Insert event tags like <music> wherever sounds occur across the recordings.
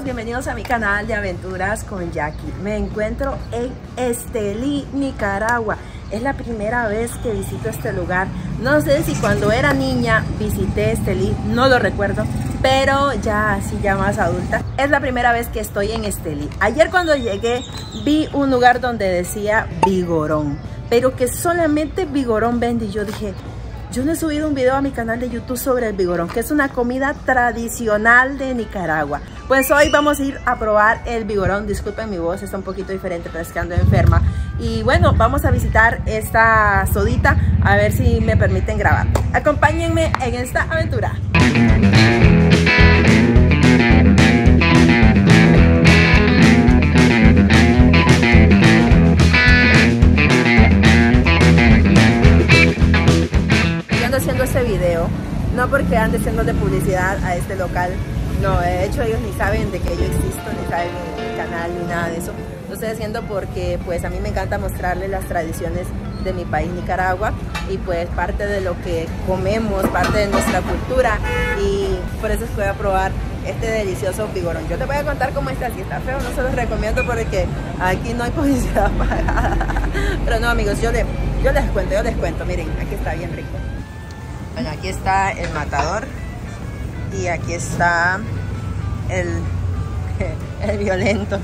bienvenidos a mi canal de aventuras con Jackie. Me encuentro en Estelí, Nicaragua. Es la primera vez que visito este lugar. No sé si cuando era niña visité Estelí, no lo recuerdo, pero ya así ya más adulta. Es la primera vez que estoy en Estelí. Ayer cuando llegué vi un lugar donde decía Vigorón, pero que solamente Vigorón vende y yo dije, yo no he subido un video a mi canal de YouTube sobre el vigorón, que es una comida tradicional de Nicaragua. Pues hoy vamos a ir a probar el vigorón. Disculpen mi voz, está un poquito diferente, pero es que ando enferma. Y bueno, vamos a visitar esta sodita a ver si me permiten grabar. Acompáñenme en esta aventura. haciendo este video no porque ande haciendo de publicidad a este local no, de hecho ellos ni saben de que yo existo, ni saben mi canal, ni nada de eso lo estoy haciendo porque pues a mí me encanta mostrarles las tradiciones de mi país Nicaragua y pues parte de lo que comemos, parte de nuestra cultura y por eso es voy a probar este delicioso vigorón. Yo te voy a contar cómo está, si está feo no se los recomiendo porque aquí no hay <laughs> publicidad pagada. Pero no amigos, yo, yo les cuento, yo les cuento, miren, aquí está bien rico. Bueno, aquí está el matador y aquí está el, <laughs> el violento.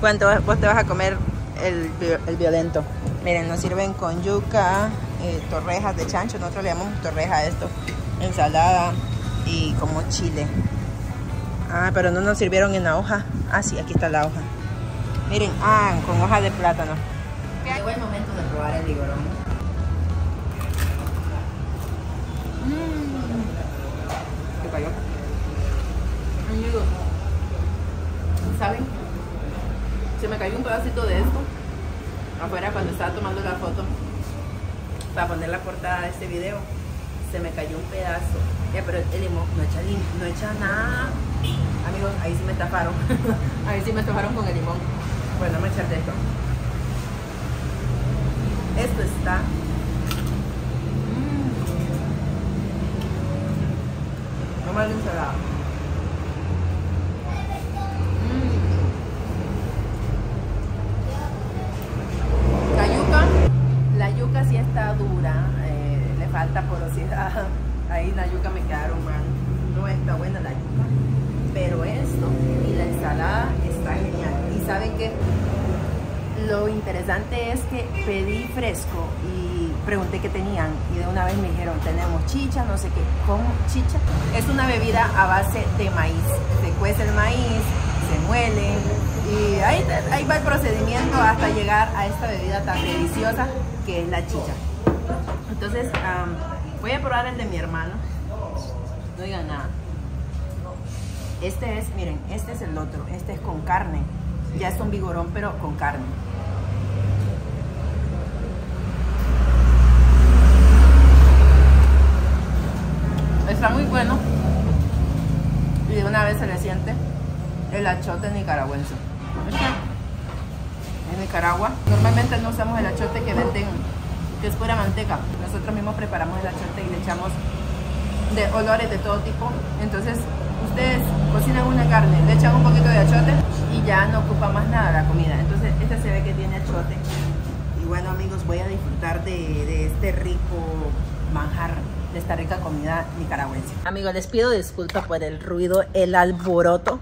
¿Cuánto vos te vas a comer el, el violento? Miren, nos sirven con yuca, eh, torrejas de chancho, nosotros le llamamos torreja esto, ensalada y como chile. Ah, pero no nos sirvieron en la hoja. Ah, sí, aquí está la hoja. Miren, ah, con hoja de plátano. Llegó el momento de probar el ligorón. ¿saben? Se me cayó un pedacito de esto afuera cuando estaba tomando la foto para poner la portada de este video. Se me cayó un pedazo. Ya, pero el limón no echa, no echa nada. Amigos, ahí sí me taparon. <laughs> ahí sí me taparon con el limón. Bueno, vamos a echar de esto. Esto está No más ensalada. Falta porosidad. Ahí la yuca me quedaron. No está buena la yuca. Pero esto y la ensalada está genial. Y saben que lo interesante es que pedí fresco y pregunté qué tenían y de una vez me dijeron tenemos chicha, no sé qué, ¿cómo chicha? Es una bebida a base de maíz, se cuece el maíz, se muele y ahí, ahí va el procedimiento hasta llegar a esta bebida tan deliciosa que es la chicha. Entonces, voy a probar el de mi hermano. No digan nada. Este es, miren, este es el otro. Este es con carne. Ya es un vigorón, pero con carne. Está muy bueno. Y de una vez se le siente el achote nicaragüense. En Nicaragua, normalmente no usamos el achote que venden que es pura manteca. Nosotros mismos preparamos el achote y le echamos de olores de todo tipo. Entonces, ustedes cocinan una carne, le echan un poquito de achote y ya no ocupa más nada la comida. Entonces, este se ve que tiene achote. Y bueno, amigos, voy a disfrutar de, de este rico manjar de esta rica comida nicaragüense. Amigos, les pido disculpas por el ruido, el alboroto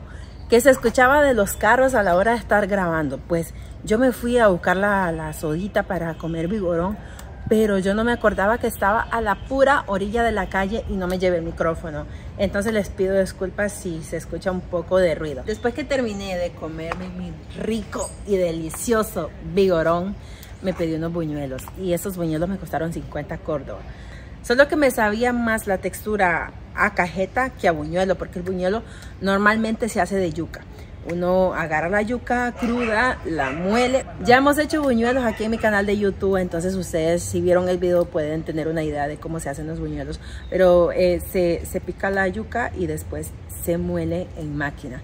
que se escuchaba de los carros a la hora de estar grabando. Pues yo me fui a buscar la, la sodita para comer vigorón pero yo no me acordaba que estaba a la pura orilla de la calle y no me llevé el micrófono. Entonces les pido disculpas si se escucha un poco de ruido. Después que terminé de comerme mi rico y delicioso vigorón, me pedí unos buñuelos y esos buñuelos me costaron 50 córdobas. Solo que me sabía más la textura a cajeta que a buñuelo, porque el buñuelo normalmente se hace de yuca. Uno agarra la yuca cruda, la muele. Ya hemos hecho buñuelos aquí en mi canal de YouTube, entonces ustedes si vieron el video pueden tener una idea de cómo se hacen los buñuelos. Pero eh, se, se pica la yuca y después se muele en máquina.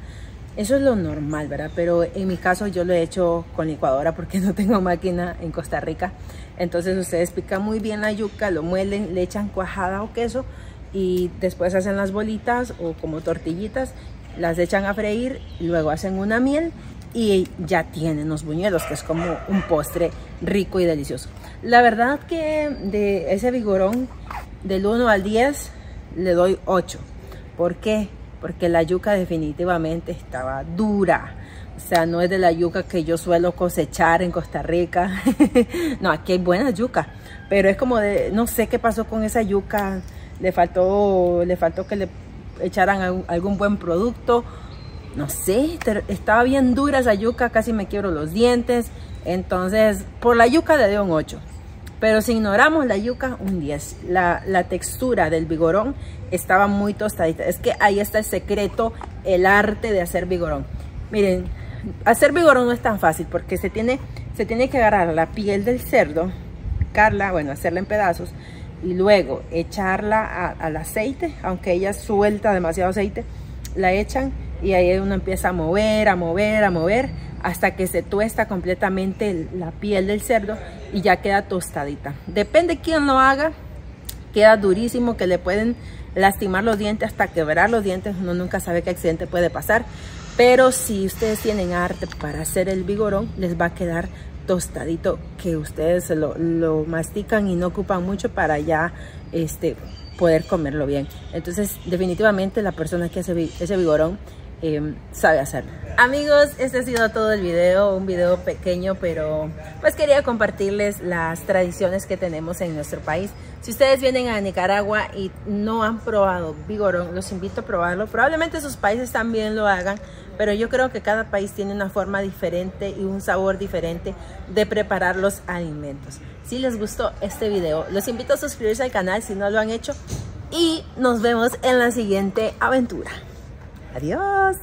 Eso es lo normal, ¿verdad? Pero en mi caso yo lo he hecho con licuadora porque no tengo máquina en Costa Rica. Entonces ustedes pican muy bien la yuca, lo muelen, le echan cuajada o queso y después hacen las bolitas o como tortillitas las echan a freír, luego hacen una miel y ya tienen los buñuelos, que es como un postre rico y delicioso. La verdad que de ese vigorón del 1 al 10 le doy 8. ¿Por qué? Porque la yuca definitivamente estaba dura. O sea, no es de la yuca que yo suelo cosechar en Costa Rica. <laughs> no, aquí hay buena yuca. Pero es como de, no sé qué pasó con esa yuca. Le faltó, le faltó que le echaran algún buen producto no sé, estaba bien dura esa yuca, casi me quiebro los dientes. Entonces, por la yuca le doy un 8. Pero si ignoramos la yuca, un 10. La, la, textura del vigorón estaba muy tostadita. Es que ahí está el secreto, el arte de hacer vigorón. Miren, hacer vigorón no es tan fácil porque se tiene, se tiene que agarrar la piel del cerdo, picarla, bueno, hacerla en pedazos y luego echarla al aceite, aunque ella suelta demasiado aceite, la echan y ahí uno empieza a mover, a mover, a mover hasta que se tuesta completamente la piel del cerdo y ya queda tostadita. Depende quién lo haga, queda durísimo que le pueden lastimar los dientes hasta quebrar los dientes, uno nunca sabe qué accidente puede pasar, pero si ustedes tienen arte para hacer el vigorón, les va a quedar tostadito que ustedes lo, lo mastican y no ocupan mucho para ya este poder comerlo bien. Entonces, definitivamente la persona que hace ese vigorón Em, sabe hacerlo. Amigos, este ha sido todo el video, un video pequeño, pero pues quería compartirles las tradiciones que tenemos en nuestro país. Si ustedes vienen a Nicaragua y no han probado vigorón, los invito a probarlo. Probablemente sus países también lo hagan, pero yo creo que cada país tiene una forma diferente y un sabor diferente de preparar los alimentos. Si les gustó este video, los invito a suscribirse al canal si no lo han hecho y nos vemos en la siguiente aventura. Adiós.